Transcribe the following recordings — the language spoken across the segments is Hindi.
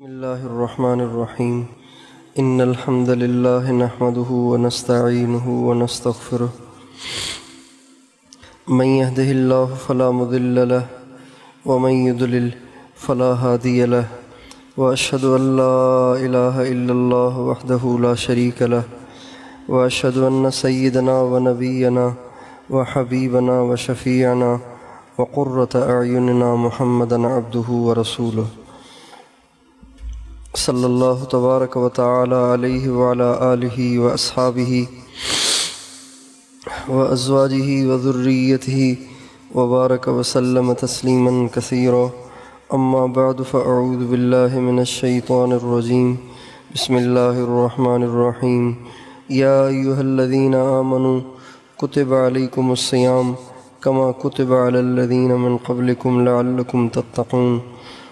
बसमीम इन अलहमदिल्ला नहमदह वनस्तीन वनस्तफ़िर मन यहदिल्ला फ़ला मुदिल वमन युदलिल फ़ला हादी व अशहद अल्लाह वहदहु ला शरीक लह व अशहद अन्न सय्यदना व नबीना व हबीबना व शफ़ीना व क़ुर्रत अयुनना मुहम्मदन अब्दुहु व रसूलुहु सल्लल्लाहु तबारक व ताला अलैहि व अला आलिहि व अस्हाबिहि व अज़वाजिहि व ज़ुर्रियतिहि व बारक व सल्लम तस्लीमन कसीरा। अम्मा बाद फ़अऊज़ु बिल्लाहि मिनश शैतानिर रजीम। बिस्मिल्लाहिर रहमानिर रहीम। या अय्युहल्लज़ीना आमनू कुतिब अलैकुमुस सियाम। कमा कुतिब अलल लज़ीना मिन क़ब्लिकुम लअल्लकुम तत्तक़ून।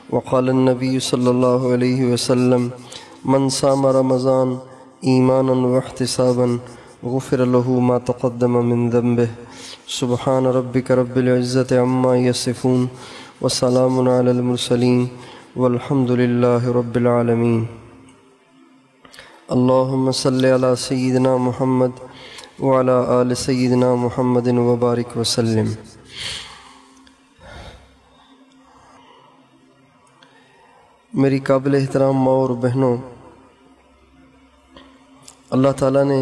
वक़ाल नबी सल्लल्लाहु अलैहि वसल्लम मन साम रमज़ान ईमान वहतसाबन गुफ़िर मा तक़दम मिन ज़म्बिह सुबहान रब्बिक रब्बिल इज़्ज़ति अम्मा यसिफ़ून व सलामुन अलल मुरसलीन वल्हम्दुलिल्लाहि रब्बिल आलमीन अल्लाहुम्म सल्लि अला सय्यिदिना मुहम्मद व अला आलि सय्यिदिना मुहम्मदिन व बारिक मेरी काबिल एहतराम माँ और बहनों, अल्लाह ताला ने,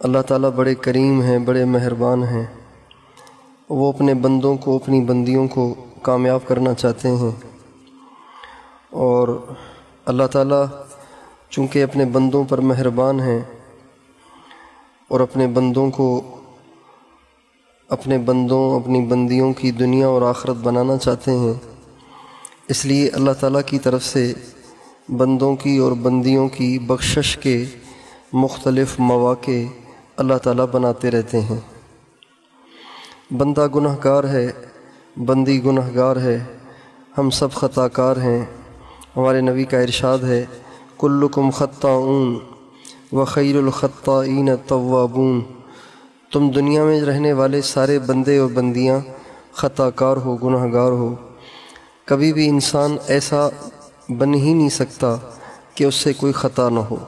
अल्लाह ताला बड़े करीम हैं, बड़े मेहरबान हैं। वो अपने बंदों को, अपनी बंदियों को कामयाब करना चाहते हैं। और अल्लाह ताला चूँकि अपने बंदों पर मेहरबान हैं और अपने बंदों को, अपने बंदों, अपनी बंदियों की दुनिया और आखरत बनाना चाहते हैं इसलिए अल्लाह ताला की तरफ़ से बंदों की और बंदियों की बख्शश के मुख्तलफ़ मौाक़े अल्लाह ताला बनाते रहते हैं। बंदा गुनहगार है, बंदी गुनहगार है, हम सब ख़ताकार हैं, हमारे नबी का इरशाद है, कुल्लुकुम ख़त्ताऊन व खैरख़त्ताइन तवाबून तुम दुनिया में रहने वाले सारे बंदे और बंदियाँ ख़ताकार हो, गुनहगार हो। कभी भी इंसान ऐसा बन ही नहीं सकता कि उससे कोई ख़ता न हो।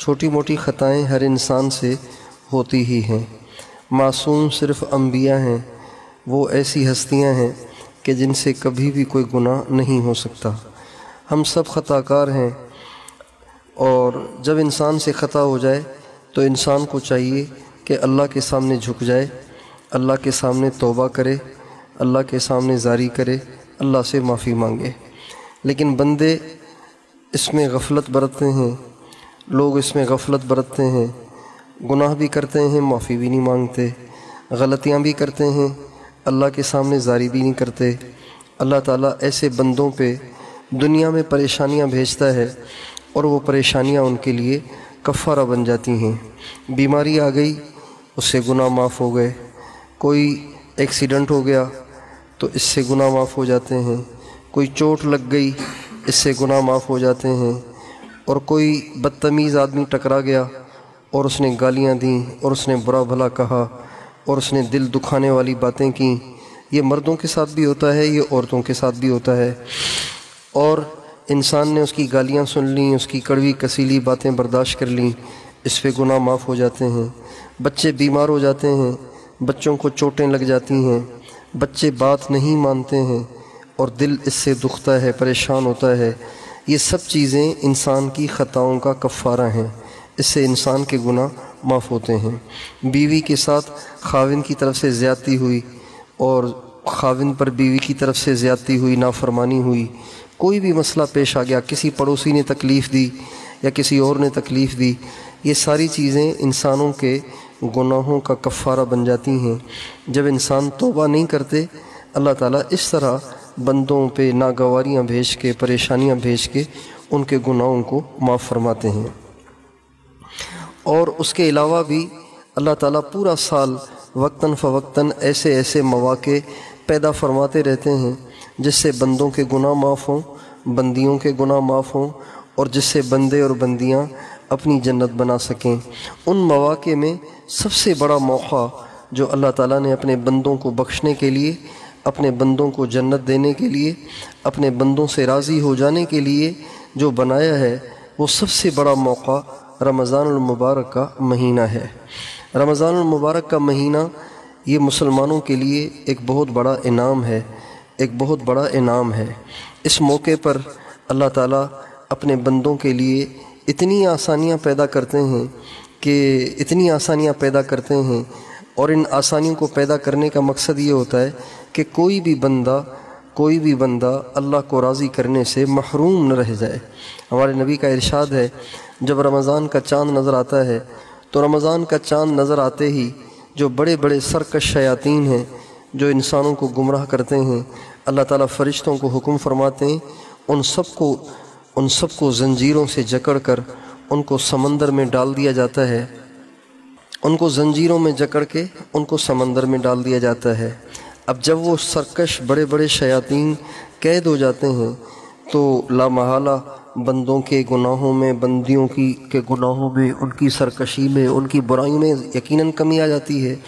छोटी मोटी ख़ताएँ हर इंसान से होती ही हैं। मासूम सिर्फ़ अम्बिया हैं, वो ऐसी हस्तियाँ हैं कि जिनसे कभी भी कोई गुनाह नहीं हो सकता। हम सब ख़ताकार हैं और जब इंसान से ख़ता हो जाए तो इंसान को चाहिए कि अल्लाह के सामने झुक जाए, अल्लाह के सामने तौबा करे, अल्लाह के सामने जारी करे अल्लाह से माफ़ी मांगे। लेकिन बंदे इसमें गफलत बरतते हैं, लोग इसमें गफलत बरतते हैं, गुनाह भी करते हैं, माफ़ी भी नहीं मांगते, गलतियाँ भी करते हैं, अल्लाह के सामने जारी भी नहीं करते। अल्लाह ताला ऐसे बंदों पे दुनिया में परेशानियाँ भेजता है और वो परेशानियाँ उनके लिए कफ़ारा बन जाती हैं। बीमारी आ गई, उससे गुनाह माफ़ हो गए। कोई एक्सीडेंट हो गया तो इससे गुनाह माफ़ हो जाते हैं। कोई चोट लग गई, इससे गुनाह माफ़ हो जाते हैं। और कोई बदतमीज़ आदमी टकरा गया और उसने गालियाँ दी और उसने बुरा भला कहा और उसने दिल दुखाने वाली बातें की। ये मर्दों के साथ भी होता है, ये औरतों के साथ भी होता है। और इंसान ने उसकी गालियाँ सुन ली, उसकी कड़वी कसीली बातें बर्दाश्त कर लीं, इस पर गुनाह माफ़ हो जाते हैं। बच्चे बीमार हो जाते हैं, बच्चों को चोटें लग जाती हैं। बच्चे बात नहीं मानते हैं और दिल इससे दुखता है, परेशान होता है। ये सब चीज़ें इंसान की ख़ताओं का कफ़ारा हैं। इससे इंसान के गुनाह माफ़ होते हैं। बीवी के साथ खाविन की तरफ़ से ज़्यादती हुई और खाविन पर बीवी की तरफ़ से ज़्यादती हुई, नाफरमानी हुई। कोई भी मसला पेश आ गया, किसी पड़ोसी ने तकलीफ़ दी या किसी और ने तकलीफ़ दी, ये सारी चीज़ें इंसानों के गुनाहों का कफ़ारा बन जाती हैं। जब इंसान तोबा नहीं करते, अल्लाह ताला इस तरह बंदों पे नागवारियाँ भेज के, परेशानियाँ भेज के उनके गुनाहों को माफ़ फरमाते हैं। और उसके अलावा भी अल्लाह ताला पूरा साल वक्ता फ़वक्ता ऐसे ऐसे मौाक़े पैदा फरमाते रहते हैं, जिससे बंदों के गुनाह माफ़ हों, बंदियों के गुनाह माफ़ हों, और जिससे बंदे और बंदियाँ अपनी जन्नत बना सकें। उन मौाक़े में सबसे बड़ा मौका जो अल्लाह ताला ने अपने बंदों को बख्शने के लिए, अपने बंदों को जन्नत देने के लिए, अपने बंदों से राज़ी हो जाने के लिए जो बनाया है, वो सबसे बड़ा मौका रमज़ान मुबारक का महीना है। रमज़ान मुबारक का महीना ये मुसलमानों के लिए एक बहुत बड़ा इनाम है, एक बहुत बड़ा इनाम है। इस मौके पर अल्लाह ताला अपने बंदों के लिए इतनी आसानियाँ पैदा करते हैं कि इतनी आसानियाँ पैदा करते हैं और इन आसानियों को पैदा करने का मकसद ये होता है कि कोई भी बंदा, कोई भी बंदा अल्लाह को राज़ी करने से महरूम न रह जाए। हमारे नबी का इरशाद है, जब रमज़ान का चाँद नज़र आता है तो रमज़ान का चाँद नज़र आते ही जो बड़े बड़े सरकश शयातीन हैं, जो इंसानों को गुमराह करते हैं, अल्लाह ताला फ़रिश्तों को हुक्म फरमाते हैं, उन सबको उन सबको जंजीरों से जकड़ कर उनको समंदर में डाल दिया जाता है। उनको जंजीरों में जकड़ के उनको समंदर में डाल दिया जाता है। अब जब वो सरकश बड़े बड़े शयातीन कैद हो जाते हैं तो लामहला बंदों के गुनाहों में, बंदियों की, के गुनाहों में, उनकी सरकशी में, उनकी बुराइयों में यकीनन कमी आ जाती है।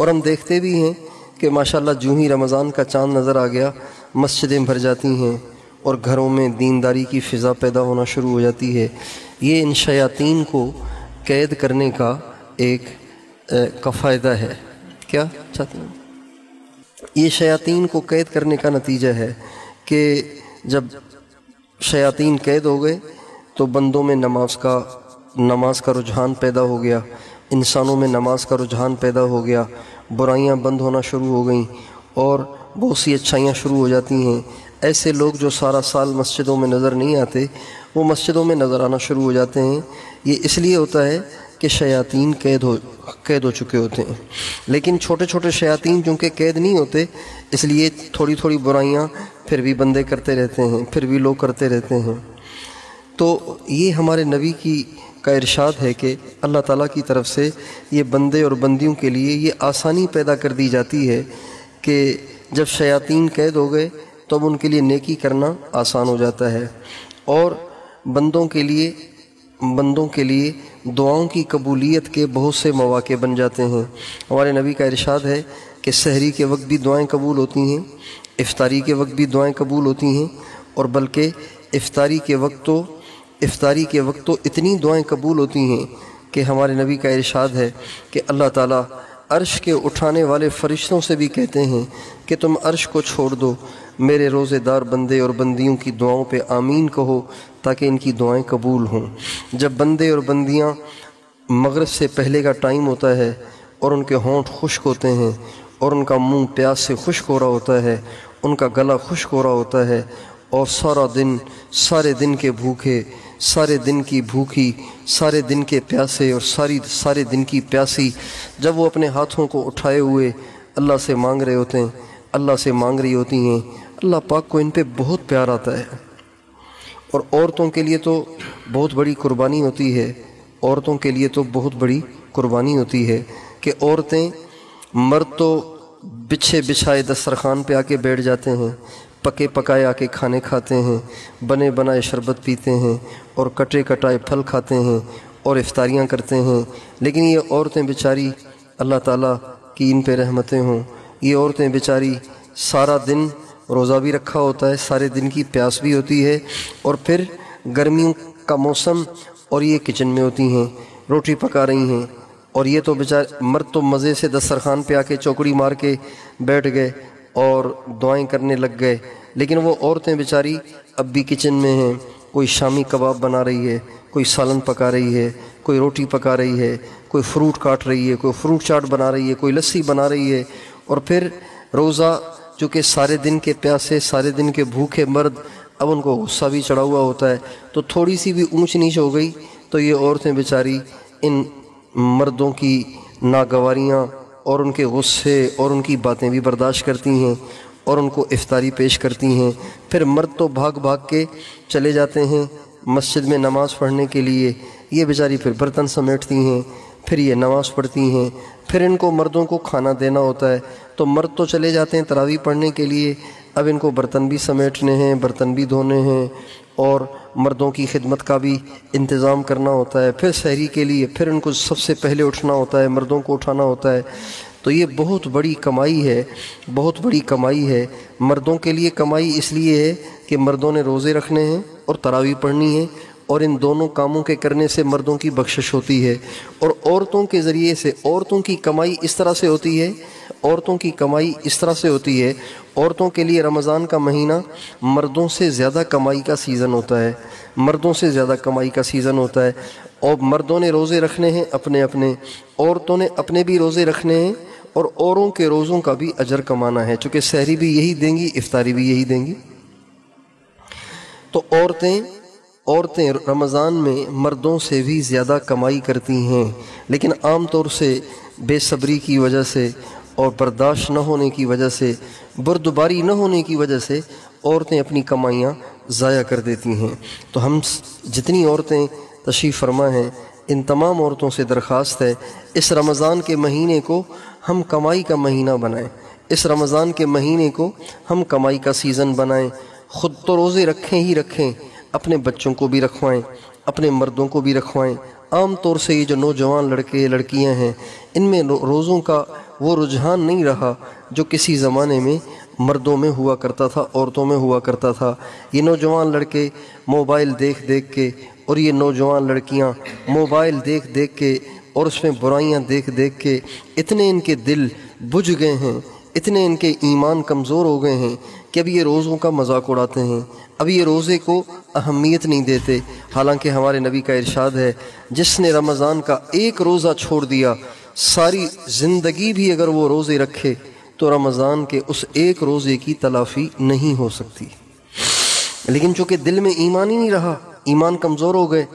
और हम देखते भी हैं कि माशाल्लाह जूँ ही रमज़ान का चाँद नज़र आ गया, मस्जिदें भर जाती हैं। और घरों में दीनदारी की फ़िज़ा पैदा होना शुरू हो जाती है। ये इन शयातीन को कैद करने का एक का फ़ायदा है। क्या चाहते हैं? ये शयातीन को कैद करने का नतीजा है कि जब शयातीन कैद हो गए तो बंदों में नमाज़ का नमाज़ का रुझान पैदा हो गया, इंसानों में नमाज़ का रुझान पैदा हो गया, बुराइयाँ बंद होना शुरू हो गई और बहुत सी अच्छाइयाँ शुरू हो जाती हैं। ऐसे लोग जो सारा साल मस्जिदों में नज़र नहीं आते, वो मस्जिदों में नज़र आना शुरू हो जाते हैं। ये इसलिए होता है कि शयातीन कैद हो कैद हो चुके होते हैं। लेकिन छोटे छोटे शयातीन चूँकि कैद नहीं होते, इसलिए थोड़ी थोड़ी बुराइयाँ फिर भी बंदे करते रहते हैं, फिर भी लोग करते रहते हैं। तो ये हमारे नबी की, का इरशाद है कि अल्लाह ताला की तरफ़ से ये बंदे और बंदियों के लिए ये आसानी पैदा कर दी जाती है कि जब शयातीन कैद हो गए तो अब उनके लिए नेकी करना आसान हो जाता है। और बंदों के लिए, बंदों के लिए दुआओं की कबूलियत के बहुत से मौाक़े बन जाते हैं। हमारे नबी का इरशाद है कि शहरी के वक्त भी दुआएँ कबूल होती हैं, इफ्तारी के वक्त भी दुआएँ कबूल होती हैं, और बल्कि इफ्तारी के वक्त तो इफ्तारी के वक्त तो इतनी दुआएँ कबूल होती हैं कि हमारे नबी का इरशाद है कि अल्लाह ताला अर्श के उठाने वाले फरिश्तों से भी कहते हैं कि तुम अर्श को छोड़ दो मेरे रोज़ेदार बंदे और बंदियों की दुआओं पे आमीन कहो, ताकि इनकी दुआएँ कबूल हों। जब बंदे और बंदियाँ मगरब से पहले का टाइम होता है और उनके होंठ खुश्क होते हैं और उनका मुँह प्यास से खुश्क हो रहा होता है, उनका गला खुश्क हो रहा होता है, और सारा दिन, सारे दिन के भूखे, सारे दिन की भूखी, सारे दिन के प्यासे और सारी, सारे दिन की प्यासी, जब वो अपने हाथों को उठाए हुए अल्लाह से मांग रहे होते हैं, अल्लाह से मांग रही होती हैं अल्लाह पाक को इन पर बहुत प्यार आता है। और औरतों के लिए तो बहुत बड़ी कुर्बानी होती है। औरतों के लिए तो बहुत बड़ी कुर्बानी होती है कि औरतें मर्द तो बिछे बिछाए दस्तरखान पे आके बैठ जाते हैं, पके पकाए आके खाने खाते हैं, बने बनाए शरबत पीते हैं और कटे कटाए फल खाते हैं और इफ्तारियाँ करते हैं। लेकिन ये औरतें बेचारी अल्लाह ताला की इन पे रहमतें हों। ये औरतें बेचारी सारा दिन रोज़ा भी रखा होता है, सारे दिन की प्यास भी होती है और फिर गर्मियों का मौसम और ये किचन में होती हैं, रोटी पका रही हैं और ये तो बेचार मर्द तो मज़े से दस्तरखान पे आके चौकड़ी मार के बैठ गए और दुआएँ करने लग गए। लेकिन वो औरतें बेचारी अब भी किचन में हैं, कोई शामी कबाब बना रही है, कोई सालन पका रही है, कोई रोटी पका रही है, कोई फ्रूट काट रही है, कोई फ्रूट चाट बना रही है, कोई लस्सी बना रही है और फिर रोज़ा चूँकि सारे दिन के प्यासे, सारे दिन के भूखे मर्द, अब उनको गुस्सा भी चढ़ा हुआ होता है। तो थोड़ी सी भी ऊंच नीच हो गई तो ये औरतें बेचारी इन मर्दों की नागवारियाँ और उनके गुस्से और उनकी बातें भी बर्दाश्त करती हैं और उनको इफ्तारी पेश करती हैं। फिर मर्द तो भाग भाग के चले जाते हैं मस्जिद में नमाज़ पढ़ने के लिए। ये बेचारी फिर बर्तन समेटती हैं। फिर ये नमाज़ पढ़ती हैं, फिर इनको मर्दों को खाना देना होता है। तो मर्द तो चले जाते हैं तरावी पढ़ने के लिए, अब इनको बर्तन भी समेटने हैं, बर्तन भी धोने हैं और मर्दों की खिदमत का भी इंतज़ाम करना होता है। फिर शहरी के लिए, फिर इनको सबसे पहले उठना होता है, मर्दों को उठाना होता है। तो ये बहुत बड़ी कमाई है, बहुत बड़ी कमाई है। मर्दों के लिए कमाई इसलिए है कि मर्दों ने रोज़े रखने हैं और तरावी पढ़नी है। और इन दोनों कामों के करने से मर्दों की बख्शिश होती है और औरतों के ज़रिए से औरतों की कमाई इस तरह से होती है, औरतों की कमाई इस तरह से होती है, औरतों के लिए रमज़ान का महीना मर्दों से ज़्यादा कमाई का सीज़न होता है, मर्दों से ज़्यादा कमाई का सीज़न होता है। और मर्दों ने रोज़े रखने हैं अपने अपने, औरतों ने अपने भी रोज़े रखने हैं और औरों के रोज़ों का भी अजर कमाना है, चूँकि सहरी भी यही देंगी, इफ्तारी भी यही देंगी। तो औरतें औरतें रमज़ान में मर्दों से भी ज़्यादा कमाई करती हैं, लेकिन आम तौर से बेसब्री की वजह से और बर्दाश्त न होने की वजह से, बुरदबारी न होने की वजह से औरतें अपनी कमाइयाँ ज़ाया कर देती हैं। तो हम जितनी औरतें तशीफ़ फरमा हैं, इन तमाम औरतों से दरख्वास्त है, इस रमज़ान के महीने को हम कमाई का महीना बनाएँ। इस रमज़ान के महीने को हम कमाई का सीज़न बनाएँ। ख़ुद तो रोज़े रखें ही रखें अपने बच्चों को भी रखवाएँ, अपने मर्दों को भी रखवाएँ। आम तौर से ये जो नौजवान लड़के, लड़कियाँ हैं, इनमें रोज़ों का वो रुझान नहीं रहा जो किसी ज़माने में मर्दों में हुआ करता था, औरतों में हुआ करता था। ये नौजवान लड़के मोबाइल देख देख के और ये नौजवान लड़कियाँ मोबाइल देख देख के और उसमें बुराइयाँ देख देख के इतने इनके दिल बुझ गए हैं, इतने इनके ईमान कमज़ोर हो गए हैं कि अब ये रोज़ों का मज़ाक उड़ाते हैं अब ये रोज़े को अहमियत नहीं देते। हालाँकि हमारे नबी का इरशाद है, जिसने रमज़ान का एक रोज़ा छोड़ दिया, सारी ज़िंदगी भी अगर वो रोज़े रखे तो रमज़ान के उस एक रोज़े की तलाफ़ी नहीं हो सकती। लेकिन चूँकि दिल में ईमान ही नहीं रहा, ईमान कमज़ोर हो गए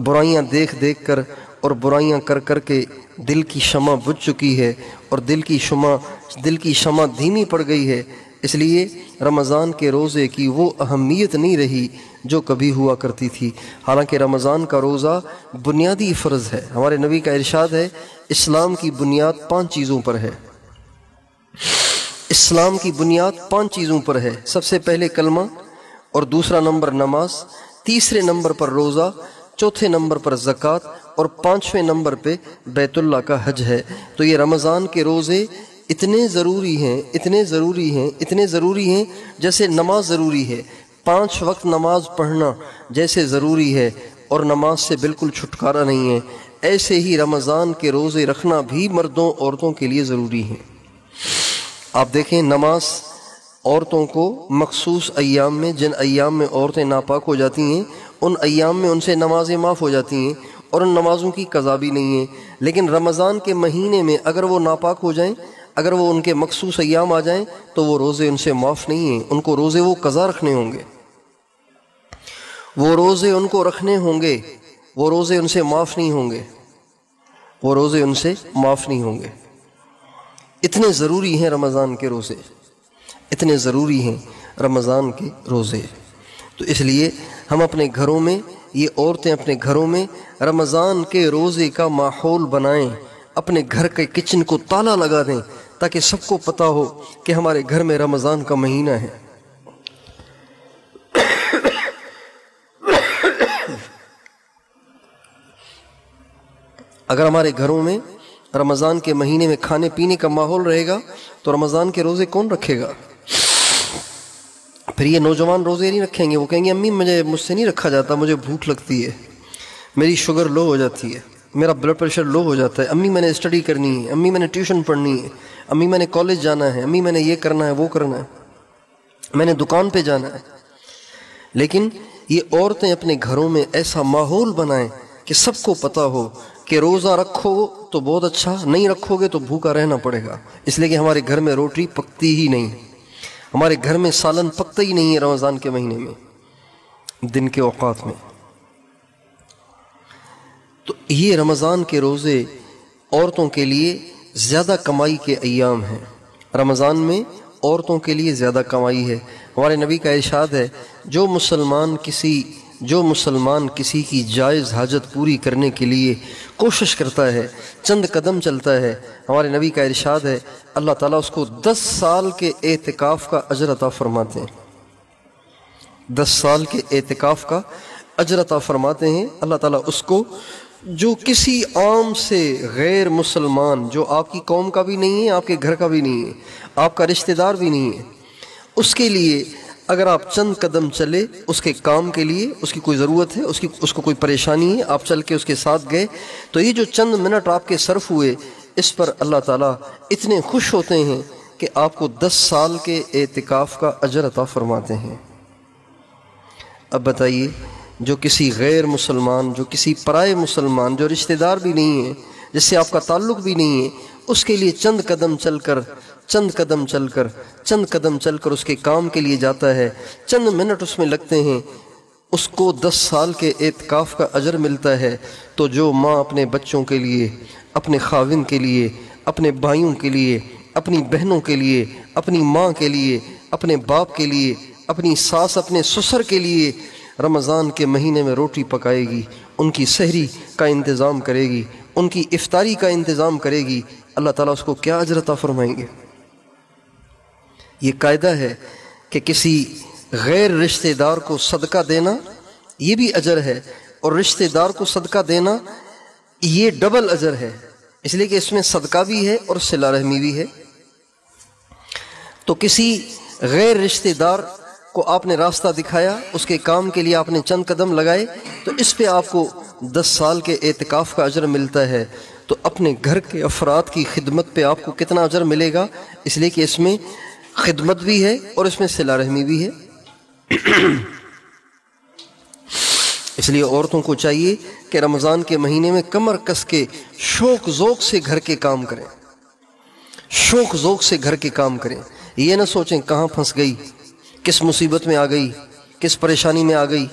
बुराइयाँ देख देख कर और बुराइयाँ कर कर के दिल की शमा बुझ चुकी है और दिल की शमा दिल की शमा धीमी पड़ गई है इसलिए रमज़ान के रोज़े की वो अहमियत नहीं रही जो कभी हुआ करती थी। हालाँकि रमज़ान का रोज़ा बुनियादी फ़र्ज़ है। हमारे नबी का इरशाद है, इस्लाम की बुनियाद पाँच चीज़ों पर है। इस्लाम की बुनियाद पाँच चीज़ों पर है। सबसे पहले कलमा और दूसरा नंबर नमाज़, तीसरे नंबर पर रोज़ा, चौथे नंबर पर ज़क़़त और पाँचवें नंबर पे बैतुल्ला का हज है। तो ये रमज़ान के रोज़े इतने ज़रूरी हैं, इतने ज़रूरी हैं, इतने ज़रूरी हैं जैसे नमाज़ ज़रूरी है। पाँच वक्त नमाज़ पढ़ना जैसे ज़रूरी है और नमाज़ से बिल्कुल छुटकारा नहीं है। ऐसे ही रमज़ान के रोज़े रखना भी मर्दों, औरतों के लिए ज़रूरी है। आप देखें नमाज़ औरतों को मखसूस अयाम में, जिन अयाम में औरतें नापाक हो जाती हैं, उन अयाम में उनसे नमाजें माफ़ हो जाती हैं और उन नमाज़ों की कज़ा भी नहीं है। लेकिन रमज़ान के महीने में अगर वो नापाक हो जाएँ अगर वो उनके मखसूस अयाम आ जाएँ तो वो रोज़े उनसे माफ़ नहीं हैं। उनको रोज़े वो कज़ा रखने होंगे। वो रोज़े उनको रखने होंगे। वो रोज़े उनसे माफ़ नहीं होंगे। वो रोज़े उनसे माफ़ नहीं होंगे। इतने ज़रूरी हैं रमज़ान के रोज़े। इतने ज़रूरी हैं रमज़ान के रोज़े। तो इसलिए हम अपने घरों में, ये औरतें अपने घरों में रमज़ान के रोज़े का माहौल बनाएँ। अपने घर के किचन को ताला लगा दें। ताकि सबको पता हो कि हमारे घर में रमज़ान का महीना है। अगर हमारे घरों में रमज़ान के महीने में खाने पीने का माहौल रहेगा तो रमज़ान के रोज़े कौन रखेगा? फिर ये नौजवान रोज़े नहीं रखेंगे, वो कहेंगे, अम्मी, मुझे, मुझसे नहीं रखा जाता, मुझे भूख लगती है, मेरी शुगर लो हो जाती है। मेरा ब्लड प्रेशर लो हो जाता है। अम्मी, मैंने स्टडी करनी है। अम्मी, मैंने ट्यूशन पढ़नी है। अम्मी, मैंने कॉलेज जाना है। अम्मी, मैंने ये करना है, वो करना है। मैंने दुकान पे जाना है। लेकिन ये औरतें अपने घरों में ऐसा माहौल बनाएँ कि सबको पता हो कि रोज़ा रखो तो बहुत अच्छा नहीं रखोगे तो भूखा रहना पड़ेगा। इसलिए कि हमारे घर में रोटी पकती ही नहीं। हमारे घर में सालन पकता ही नहीं है रमज़ान के महीने में, दिन के औकात में। तो ये रमज़ान के रोज़े औरतों के लिए ज़्यादा कमाई के अयाम हैं। रमज़ान में औरतों के लिए ज़्यादा कमाई है। हमारे नबी का इरशाद है, जो मुसलमान किसी, जो मुसलमान किसी की जायज़ हाजत पूरी करने के लिए कोशिश करता है, चंद कदम चलता है, हमारे नबी का इरशाद है, अल्लाह ताला उसको दस साल के एहतिकाफ़ का अजरता फरमाते हैं। दस साल के एहतिकाफ़ का अजरता फरमाते हैं, अल्लाह ताला उसको जो किसी आम से गैर मुसलमान, जो आपकी कौम का भी नहीं है, आपके घर का भी नहीं है, आपका रिश्तेदार भी नहीं है, उसके लिए अगर आप चंद कदम चले उसके काम के लिए, उसकी कोई ज़रूरत है, उसकी, उसको कोई परेशानी है, आप चल के उसके साथ गए तो ये जो चंद मिनट आपके सर्फ हुए, इस पर अल्लाह ताला इतने खुश होते हैं कि आपको दस साल के एहतिकाफ़ का अजर अता फरमाते हैं। अब बताइए जो किसी गैर मुसलमान, जो किसी पराए मुसलमान, जो रिश्तेदार भी नहीं है, जिससे आपका ताल्लुक भी नहीं है, उसके लिए चंद कदम चलकर, चंद कदम चलकर, चंद कदम चलकर उसके काम के लिए जाता है। चंद मिनट उसमें लगते हैं, उसको दस साल के एतकाफ़ का अजर मिलता है। तो जो माँ अपने बच्चों के लिए, अपने खाविन के लिए, अपने भाइयों के लिए, अपनी बहनों के लिए, अपनी माँ के लिए, अपने बाप के लिए, अपनी सास अपने ससुर के लिए रमज़ान के महीने में रोटी पकाएगी, उनकी सहरी का इंतज़ाम करेगी, उनकी इफ्तारी का इंतज़ाम करेगी, अल्लाह ताला उसको क्या अजरता फरमाएँगे? ये कायदा है कि किसी गैर रिश्तेदार को सदका देना, ये भी अजर है, और रिश्तेदार को सदका देना, ये डबल अजर है। इसलिए कि इसमें सदका भी है और सिला रहमी भी है। तो किसी गैर रिश्तेदार को आपने रास्ता दिखाया, उसके काम के लिए आपने चंद कदम लगाए तो इस पे आपको दस साल के एतकाफ़ का अजर मिलता है। तो अपने घर के अफराद की खिदमत पे आपको कितना अजर मिलेगा? इसलिए कि इसमें खिदमत भी है और इसमें सिला रहमी भी है। इसलिए औरतों को चाहिए कि रमज़ान के महीने में कमर कस के शौक जोक से घर के काम करें। शौक जोक से घर के काम करें। ये ना सोचें कहाँ फंस गई। किस मुसीबत में आ गई किस परेशानी में आ गई।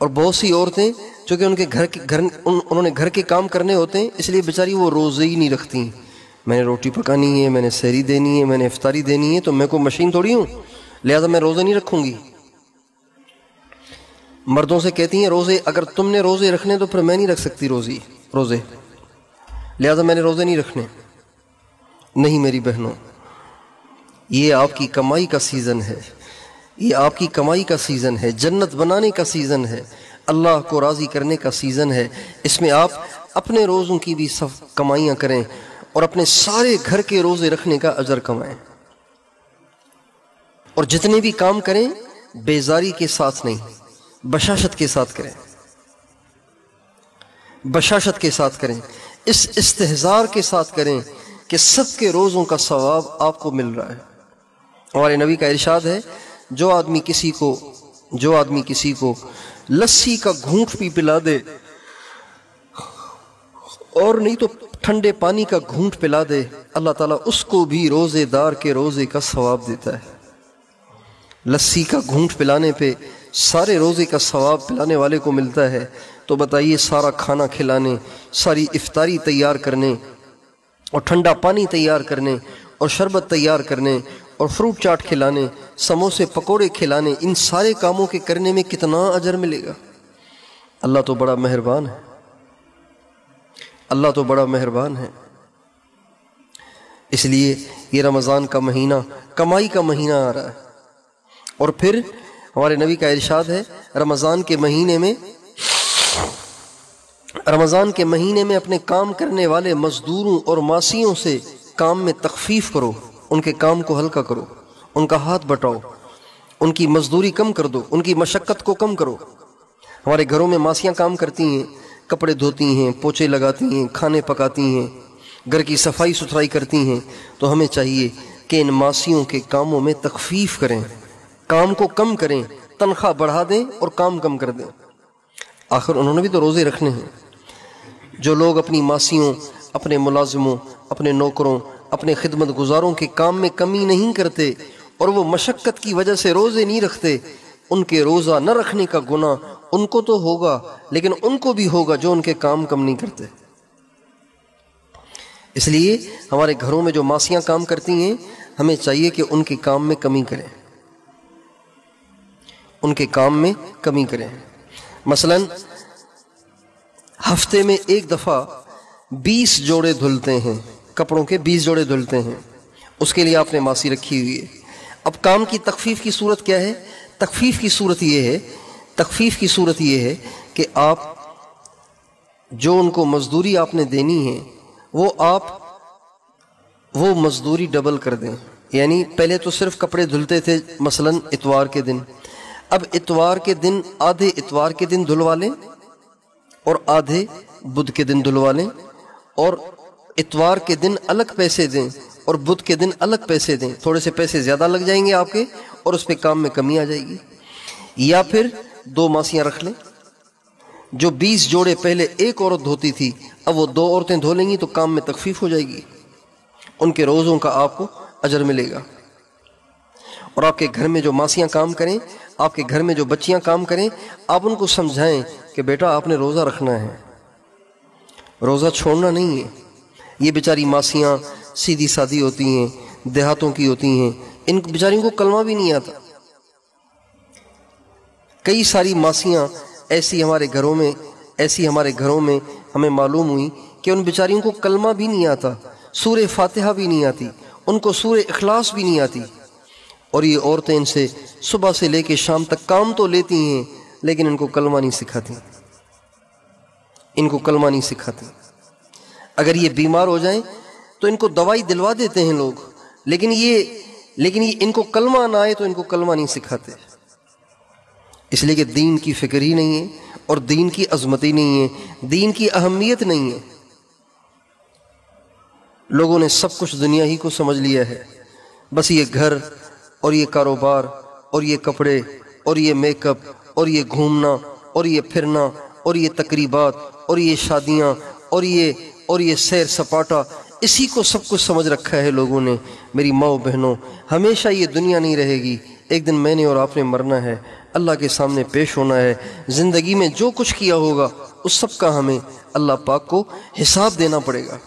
और बहुत सी औरतें जो कि उनके घर के घर उन, उन्होंने घर के काम करने होते हैं इसलिए बेचारी वो रोज़े ही नहीं रखती। मैंने रोटी पकानी है मैंने सहरी देनी है मैंने इफ्तारी देनी है तो मैं को मशीन थोड़ी हूँ? लिहाजा मैं रोज़े नहीं रखूँगी। मर्दों से कहती हैं रोज़े अगर तुमने रोज़े रखने तो फिर मैं नहीं रख सकती रोज़ी रोज़े। लिहाजा मैंने रोज़े नहीं रखने। नहीं मेरी बहनों ये आपकी कमाई का सीज़न है। ये आपकी कमाई का सीज़न है, जन्नत बनाने का सीज़न है, अल्लाह को राज़ी करने का सीज़न है। इसमें आप अपने रोज़ों की भी सब कमाइयाँ करें और अपने सारे घर के रोज़े रखने का अजर कमाएँ। और जितने भी काम करें, बेजारी के साथ नहीं, बशाशत के साथ करें। बशाशत के साथ करें। इस इस्तेजार के साथ करें कि सब के रोज़ों का सवाब आपको मिल रहा है। हमारे नबी का इरशाद है जो आदमी किसी को, जो आदमी किसी को लस्सी का घूंट भी पिला दे और नहीं तो ठंडे पानी का घूंट पिला दे, अल्लाह ताला उसको भी रोजेदार के रोज़े का सवाब देता है। लस्सी का घूंट पिलाने पे सारे रोज़े का सवाब पिलाने वाले को मिलता है। तो बताइए सारा खाना खिलाने, सारी इफ्तारी तैयार करने और ठंडा पानी तैयार करने और शरबत तैयार करने और फ्रूट चाट खिलाने, समोसे, पकोड़े खिलाने, इन सारे कामों के करने में कितना अजर मिलेगा? अल्लाह तो बड़ा मेहरबान है। अल्लाह तो बड़ा मेहरबान है। इसलिए ये रमज़ान का महीना, कमाई का महीना आ रहा है। और फिर हमारे नबी का इरशाद है, रमज़ान के महीने में, रमज़ान के महीने में अपने काम करने वाले मजदूरों और मासियों से काम में तखफीफ करो। उनके काम को हल्का करो, उनका हाथ बटाओ, उनकी मजदूरी कम कर दो, उनकी मशक्क़त को कम करो। हमारे घरों में मासियाँ काम करती हैं, कपड़े धोती हैं, पोछे लगाती हैं, खाने पकाती हैं, घर की सफ़ाई सुथराई करती हैं तो हमें चाहिए कि इन मासियों के कामों में तखफीफ करें, काम को कम करें, तनख्वाह बढ़ा दें और काम कम कर दें। आखिर उन्होंने भी तो रोज़े रखने हैं। जो लोग अपनी मासियों, अपने मुलाजमों, अपने नौकरों अपने खिदमत गुजारों के काम में कमी नहीं करते और वो मशक्क़त की वजह से रोज़े नहीं रखते। उनके रोज़ा न रखने का गुना उनको तो होगा, लेकिन उनको भी होगा जो उनके काम कम नहीं करते। इसलिए हमारे घरों में जो मासियाँ काम करती हैं, हमें चाहिए कि उनके काम में कमी करें। उनके काम में कमी करें। मसलन, हफ़्ते में एक दफ़ा बीस जोड़े धुलते हैं। कपड़ों के बीस जोड़े धुलते हैं। उसके लिए आपने मासी रखी हुई है। अब काम की तकफीफ की सूरत क्या है? तकफीफ की सूरत यह है, तकफीफ की सूरत यह है कि आप, जो उनको मजदूरी आपने देनी है, वो आप, वो मजदूरी डबल कर दें। यानी पहले तो सिर्फ़ कपड़े धुलते थे, मसलन इतवार के दिन। अब इतवार के दिन, आधे इतवार के दिन धुलवा लें और आधे बुध के दिन धुलवा लें और इतवार के दिन अलग पैसे दें और बुध के दिन अलग पैसे दें। थोड़े से पैसे ज़्यादा लग जाएँगे आपके और उस पर काम में कमी आ जाएगी। या फिर दो मासियाँ रख लें। जो बीस जोड़े पहले एक औरत धोती थी, अब वो दो औरतें धो लेंगी तो काम में तकफीफ हो जाएगी। उनके रोज़ों का आपको अजर मिलेगा। और आपके घर में जो मासियाँ काम करें, आपके घर में जो बच्चियाँ काम करें, आप उनको समझाएँ कि बेटा आपने रोज़ा रखना है। रोज़ा छोड़ना नहीं है। ये बेचारी मासियाँ सीधी सादी होती हैं, देहातों की होती हैं। इन बेचारियों को कलमा भी नहीं आता। कई सारी मासियाँ ऐसी हमारे घरों में, ऐसी हमारे घरों में हमें मालूम हुई कि उन बेचारियों को कलमा भी नहीं आता सूर्य फातिहा भी नहीं आती, उनको सूर्य अखलास भी नहीं आती। और ये औरतें इनसे सुबह से लेकर शाम तक काम तो लेती हैं, लेकिन इनको कलमा नहीं सिखाती। इनको कलमा नहीं सिखाती। अगर ये बीमार हो जाएँ तो इनको दवाई दिलवा देते हैं लोग। लेकिन ये लेकिन ये इनको कलमा ना आए तो इनको कलमा नहीं सिखाते। इसलिए कि दीन की फ़िक्र ही नहीं है और दीन की अजमत ही नहीं है, दीन की अहमियत नहीं है। लोगों ने सब कुछ दुनिया ही को समझ लिया है। बस ये घर और ये कारोबार और ये कपड़े और ये मेकअप और ये घूमना और ये फिरना और ये तकरीबात और ये शादियाँ और ये और ये सैर सपाटा, इसी को सब कुछ समझ रखा है लोगों ने। मेरी माओ बहनों, हमेशा ये दुनिया नहीं रहेगी। एक दिन मैंने और आपने मरना है। अल्लाह के सामने पेश होना है। ज़िंदगी में जो कुछ किया होगा, उस सब का हमें अल्लाह पाक को हिसाब देना पड़ेगा।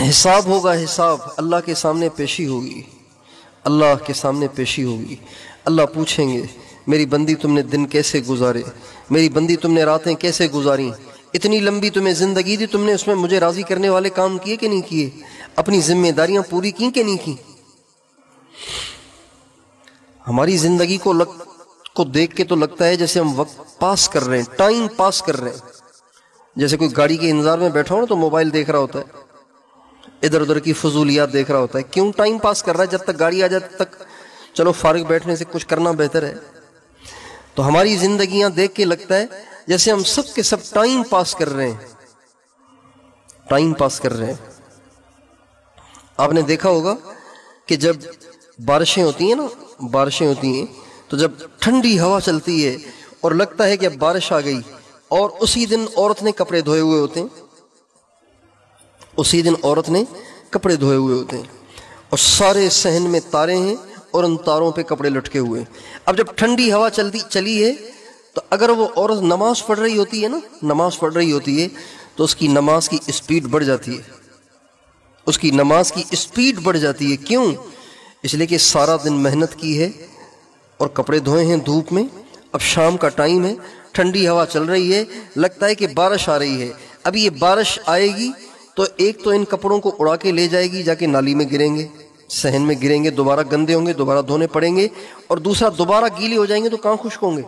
हिसाब होगा हिसाब। अल्लाह के सामने पेशी होगी। अल्लाह के सामने पेशी होगी। अल्लाह पूछेंगे, मेरी बंदी तुमने दिन कैसे गुजारे? मेरी बंदी तुमने रातें कैसे गुजारी? इतनी लंबी तुम्हें ज़िंदगी दी, तुमने उसमें मुझे राज़ी करने वाले काम किए कि नहीं किए? अपनी जिम्मेदारियाँ पूरी की कि नहीं की? हमारी ज़िंदगी को लग, को देख के तो लगता है जैसे हम वक्त पास कर रहे हैं, टाइम पास कर रहे हैं। जैसे कोई गाड़ी के इंतज़ार में बैठा हो ना तो मोबाइल देख रहा होता है। इधर उधर की फजूलियात देख रहा होता है। क्यों टाइम पास कर रहा है? जब तक गाड़ी आ जाए, तब तक। चलो, फारिग बैठने से कुछ करना बेहतर है। तो हमारी जिंदगियाँ देख के लगता है जैसे हम सब के सब टाइम पास कर रहे हैं। टाइम पास कर रहे हैं। आपने देखा होगा कि जब बारिशें होती हैं ना, बारिशें होती हैं तो जब ठंडी हवा चलती है और लगता है कि अब बारिश आ गई और उसी दिन औरत ने कपड़े धोए हुए होते हैं। उसी दिन औरत ने कपड़े धोए हुए होते हैं। और सारे सहन में तारे हैं और उन तारों पे कपड़े लटके हुए। अब जब ठंडी हवा चलती, चली है तो अगर वो औरत नमाज़ पढ़ रही होती है ना, नमाज़ पढ़ रही होती है तो उसकी नमाज़ की स्पीड बढ़ जाती है। उसकी नमाज़ की स्पीड बढ़ जाती है। क्यों? इसलिए कि सारा दिन मेहनत की है और कपड़े धोए हैं धूप में। अब शाम का टाइम है, ठंडी हवा चल रही है, लगता है कि बारिश आ रही है। अभी ये बारिश आएगी तो एक तो इन कपड़ों को उड़ा के ले जाएगी, जाके नाली में गिरेंगे। सहन में गिरेंगे, दोबारा गंदे होंगे, दोबारा धोने पड़ेंगे और दूसरा दोबारा गीले हो जाएँगे तो कहाँ खुश्क होंगे?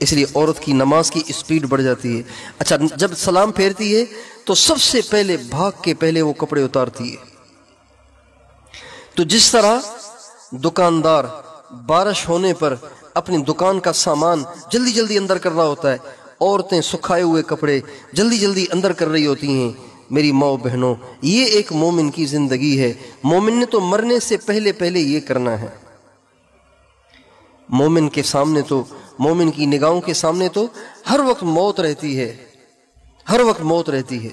इसलिए औरत की नमाज़ की स्पीड बढ़ जाती है। अच्छा जब सलाम फेरती है तो सबसे पहले भाग के पहले वो कपड़े उतारती है। तो जिस तरह दुकानदार बारिश होने पर अपनी दुकान का सामान जल्दी जल्दी अंदर कर रहा होता है, औरतें सुखाए हुए कपड़े जल्दी जल्दी अंदर कर रही होती हैं मेरी माओ बहनों, ये एक मोमिन की ज़िंदगी है। मोमिन ने तो मरने से पहले पहले ये करना है। मोमिन के सामने तो मोमिन की निगाहों के सामने तो हर वक्त मौत रहती है। हर वक्त मौत रहती है।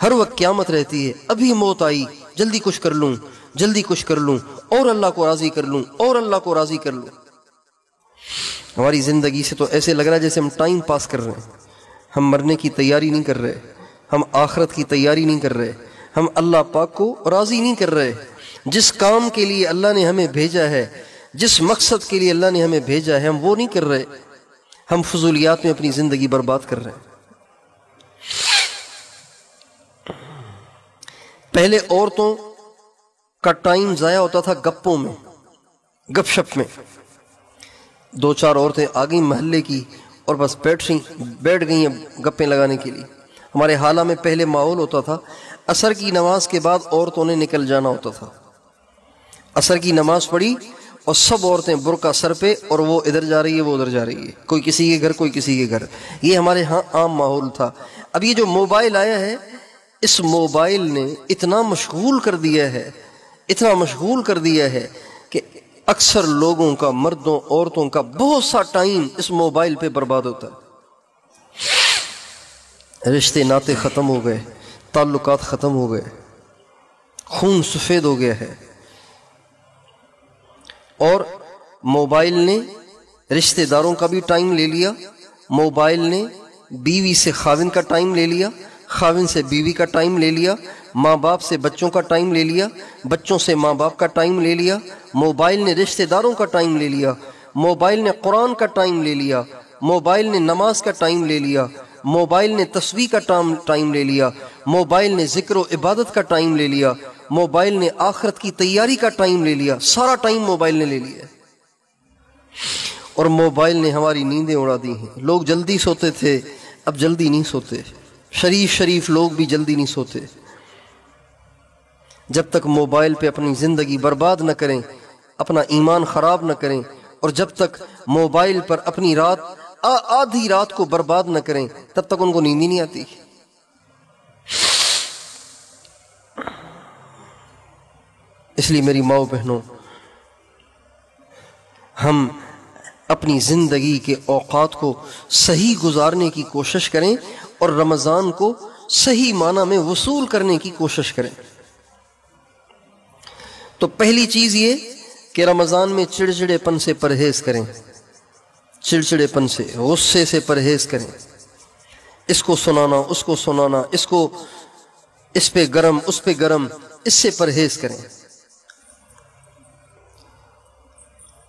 हर वक्त क्यामत रहती है। अभी मौत आई, जल्दी कुछ कर लूँ, जल्दी कुछ कर लूँ, और अल्लाह को राज़ी कर लूँ, और अल्लाह को राज़ी कर लूँ। हमारी ज़िंदगी से तो ऐसे लग रहा है जैसे हम टाइम पास कर रहे हैं। हम मरने की तैयारी नहीं कर रहे। हम आखरत की तैयारी नहीं कर रहे। हम अल्लाह पाक को राज़ी नहीं कर रहे। जिस काम के लिए अल्लाह ने हमें भेजा है, जिस मकसद के लिए अल्लाह ने हमें भेजा है, हम वो नहीं कर रहे। हम फजूलियात में अपनी ज़िंदगी बर्बाद कर रहे हैं। पहले औरतों का टाइम ज़ाया होता था गप्पों में, गपशप में। दो चार औरतें आ गई महल्ले की और बस बैठ बैठ गई हैं गप्पे लगाने के लिए। हमारे हाला में पहले माहौल होता था। असर की नमाज़ के बाद औरतों ने निकल जाना होता था। असर की नमाज़ पढ़ी और सब औरतें बुरका सर पे और वो इधर जा रही है, वो उधर जा रही है। कोई किसी के घर, कोई किसी के घर। ये हमारे यहाँ आम माहौल था। अब ये जो मोबाइल आया है, इस मोबाइल ने इतना मशगूल कर दिया है, इतना मशगूल कर दिया है कि अक्सर लोगों का, मर्दों, औरतों का बहुत सा टाइम इस मोबाइल पे बर्बाद होता है। रिश्ते, नाते ख़त्म हो गए, ताल्लुकात ख़त्म हो गए, खून सफ़ेद हो गया है। और मोबाइल ने रिश्तेदारों का भी टाइम ले लिया, मोबाइल ने बीवी से खाविन का टाइम ले लिया, खाविन से बीवी का टाइम ले लिया माँ बाप से बच्चों का टाइम ले लिया, बच्चों से माँ बाप का टाइम ले लिया, मोबाइल ने रिश्तेदारों का टाइम ले लिया, मोबाइल ने कुरान का टाइम ले लिया, मोबाइल ने नमाज़ का टाइम ले लिया मोबाइल ने तस्वीर का टाइम टाइम ले लिया। मोबाइल ने ज़िक्र इबादत का टाइम ले लिया। मोबाइल ने आखरत की तैयारी का टाइम ले लिया। सारा टाइम मोबाइल ने ले लिया। और मोबाइल ने हमारी नींदें उड़ा दी हैं। लोग जल्दी सोते थे, अब जल्दी नहीं सोते। शरीफ शरीफ लोग भी जल्दी नहीं सोते। जब तक मोबाइल पे अपनी ज़िंदगी बर्बाद न करें, अपना ईमान ख़राब न करें, और जब तक मोबाइल पर अपनी रात आधी रात को बर्बाद न करें, तब तक उनको नींद ही नहीं आती। इसलिए मेरी माओ बहनों, हम अपनी ज़िंदगी के औकात को सही गुजारने की कोशिश करें और रमज़ान को सही माना में वसूल करने की कोशिश करें। तो पहली चीज़ ये कि रमज़ान में चिड़चिड़ेपन से परहेज़ करें। चिड़चिड़ेपन से, गुस्से से परहेज़ करें। इसको सुनाना, उसको सुनाना, इसको, इस पे गरम, उस पे गरम, इससे परहेज़ करें।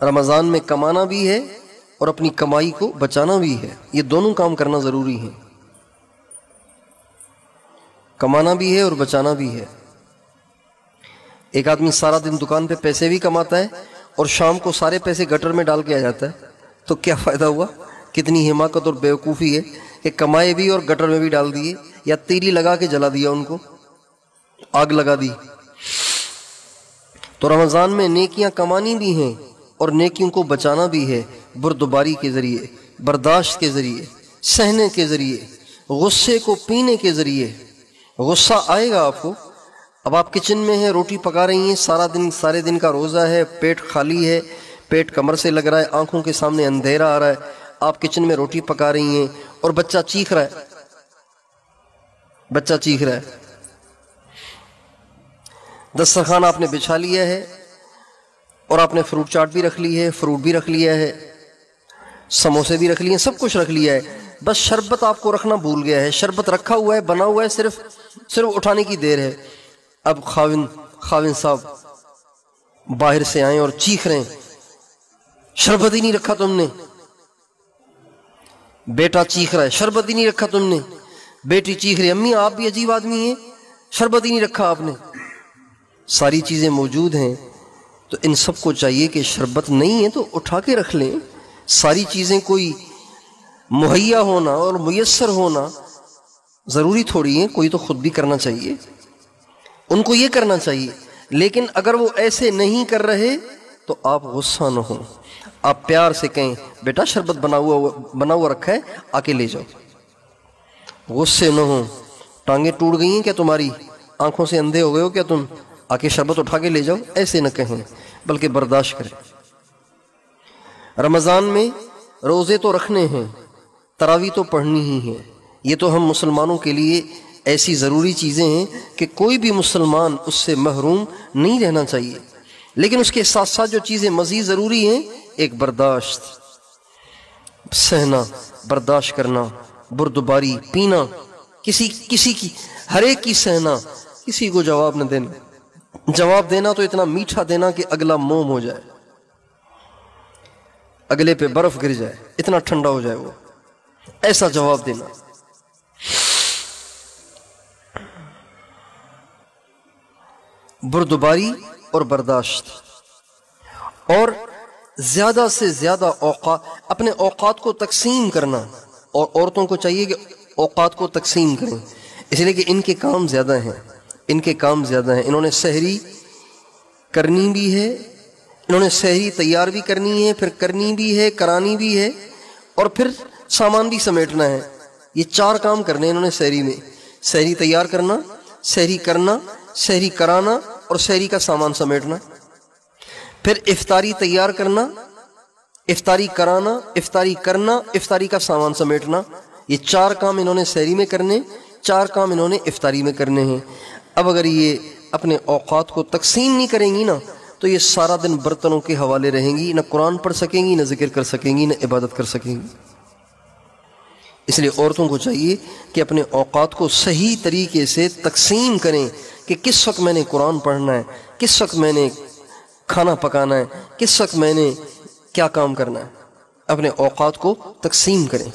रमज़ान में कमाना भी है और अपनी कमाई को बचाना भी है। ये दोनों काम करना ज़रूरी है। कमाना भी है और बचाना भी है। एक आदमी सारा दिन दुकान पे पैसे भी कमाता है और शाम को सारे पैसे गटर में डाल के आ जाता है। तो क्या फ़ायदा हुआ? कितनी हिमाकत और बेवकूफ़ी है। कि कमाए भी और गटर में भी डाल दिए, या तीली लगा के जला दिया उनको। आग लगा दी। तो रमज़ान में नेकियाँ कमानी भी हैं और नेकियों को बचाना भी है, बुरदबारी के ज़रिए, बर्दाश्त के ज़रिए, सहने के ज़रिए, गुस्से को पीने के ज़रिए। गुस्सा आएगा आपको। अब आप किचन में हैं, रोटी पका रही हैं, सारा दिन, सारे दिन का रोज़ा है, पेट खाली है पेट कमर से लग रहा है, आँखों के सामने अंधेरा आ रहा है। आप किचन में रोटी पका रही हैं और बच्चा चीख रहा है। बच्चा चीख रहा है। दस्तरखाना आपने बिछा लिया है और आपने फ्रूट चाट भी रख ली है, फ्रूट भी रख लिया है, समोसे भी रख लिए सब कुछ रख लिया है। बस शरबत आपको रखना भूल गया है। शरबत रखा हुआ है, बना हुआ है, सिर्फ़ सिर्फ़ उठाने की देर है। अब खाविन खाविन साहब बाहर से आए और चीख रहे हैं। शरबत ही नहीं रखा तुमने। बेटा चीख रहा है, शरबत ही नहीं रखा तुमने। बेटी चीख रही अम्मी आप भी अजीब आदमी हैं, शरबत ही नहीं रखा आपने। सारी चीज़ें मौजूद हैं तो इन सबको चाहिए कि शरबत नहीं है तो उठा के रख लें। सारी चीज़ें कोई मुहैया होना और मुयसर होना ज़रूरी थोड़ी है, कोई तो खुद भी करना चाहिए। उनको ये करना चाहिए, लेकिन अगर वो ऐसे नहीं कर रहे तो आप गुस्सा न हो। आप प्यार से कहें, बेटा, शरबत बना हुआ बना हुआ रखा है, आके ले जाओ। गुस्से न हो। टांगे टूट गई हैं क्या तुम्हारी? आँखों से अंधे हो गए हो क्या तुम? आके शरबत उठा के ले जाओ, ऐसे न कहें, बल्कि बर्दाश्त करें। रमज़ान में रोज़े तो रखने हैं, तरावी तो पढ़नी ही है। ये तो हम मुसलमानों के लिए ऐसी ज़रूरी चीज़ें हैं कि कोई भी मुसलमान उससे महरूम नहीं रहना चाहिए। लेकिन उसके साथ साथ जो चीज़ें मज़ीद ज़रूरी हैं एक बर्दाश्त। सहना, बर्दाश्त करना, बुरदबारी पीना, किसी किसी की, हर एक की सहना, किसी को जवाब न देना। जवाब देना तो इतना मीठा देना कि अगला मोम हो जाए। अगले पे बर्फ़ गिर जाए, इतना ठंडा हो जाए वो। ऐसा जवाब देना। बुरदबारी और बर्दाश्त। और ज़्यादा से ज़्यादा औकात, अपने औकात को तकसीम करना। और औरतों को चाहिए कि औकात को तकसीम करें। इसलिए कि इनके काम ज़्यादा हैं, इनके काम ज़्यादा हैं। इन्होंने सहरी करनी भी है, इन्होंने सहरी तैयार भी करनी है, फिर करनी भी है, करानी भी है, और फिर सामान भी समेटना है। ये चार काम करने इन्होंने सहरी में। सहरी तैयार करना सहरी करना सहरी कराना, और सहरी का सामान समेटना। फिर इफ्तारी तैयार करना, इफ्तारी कराना, इफ्तारी करना, इफ्तारी का सामान समेटना। ये चार काम इन्होंने सहरी में करने, चार काम इन्होंने इफ्तारी में करने हैं। अब अगर ये अपने औकात को तकसीम नहीं करेंगी ना तो ये सारा दिन बर्तनों के हवाले रहेंगी, ना कुरान पढ़ सकेंगी, ना ज़िक्र कर सकेंगी, ना इबादत कर सकेंगी। इसलिए औरतों को चाहिए कि अपने औकात को सही तरीके से तकसीम करें कि किस वक्त मैंने कुरान पढ़ना है, किस वक्त मैंने खाना पकाना है, किस वक्त मैंने क्या काम करना है? अपने औकात को तकसीम करें।